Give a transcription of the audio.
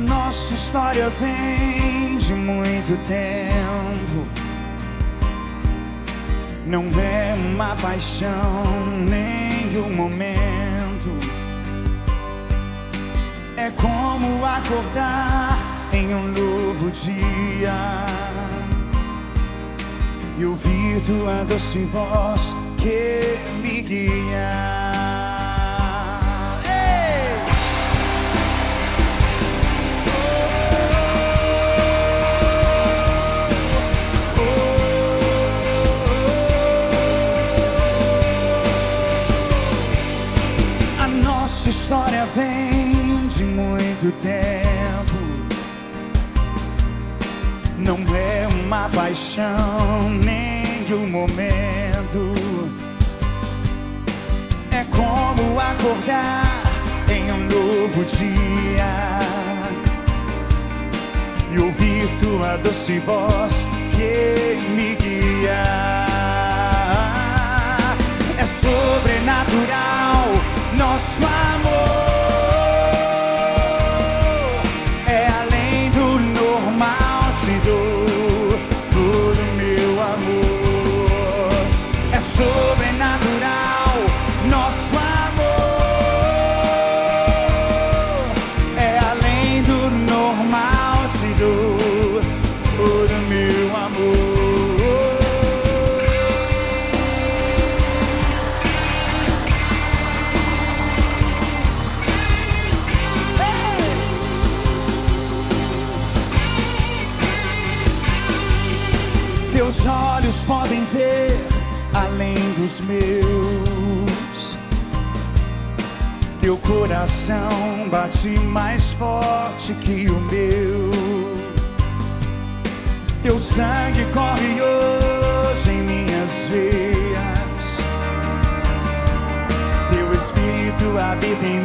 nossa história vem de muito tempo. Não é uma paixão, nem um momento. É como acordar em um novo dia e ouvir tua doce voz que me guia. História vem de muito tempo. Não é uma paixão, nem um momento. É como acordar em um novo dia e ouvir tua doce voz que podem ver além dos meus. Teu coração bate mais forte que o meu. Teu sangue corre hoje em minhas veias. Teu espírito habita em